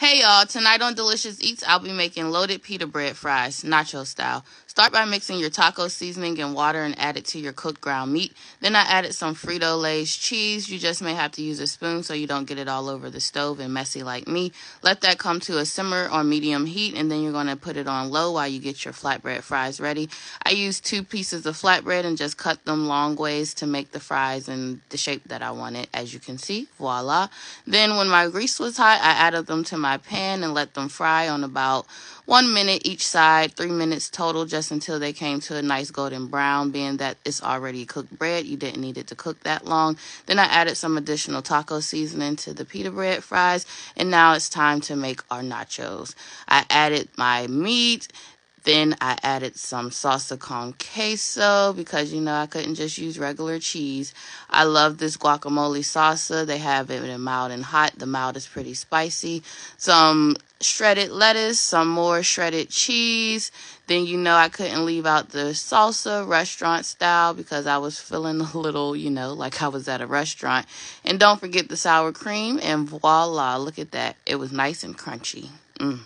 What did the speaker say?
Hey y'all, tonight on Delicious Eats, I'll be making loaded pita bread fries, nacho style. Start by mixing your taco seasoning and water and add it to your cooked ground meat. Then I added some Frito-Lay's cheese. You just may have to use a spoon so you don't get it all over the stove and messy like me. Let that come to a simmer on medium heat and then you're going to put it on low while you get your flatbread fries ready. I used two pieces of flatbread and just cut them long ways to make the fries in the shape that I wanted. As you can see, voila. Then when my grease was hot, I added them to my pan and let them fry on about one minute each side, three minutes total, just until they came to a nice golden brown. Being that it's already cooked bread, you didn't need it to cook that long. Then I added some additional taco seasoning to the pita bread fries, and now it's time to make our nachos. I added my meat. Then I added some salsa con queso because you know I couldn't just use regular cheese. I love this guacamole salsa. They have it in mild and hot. The mild is pretty spicy. Some shredded lettuce, some more shredded cheese. Then you know I couldn't leave out the salsa restaurant style because I was feeling a little, you know, like I was at a restaurant. And don't forget the sour cream and voila, look at that. It was nice and crunchy. Mm.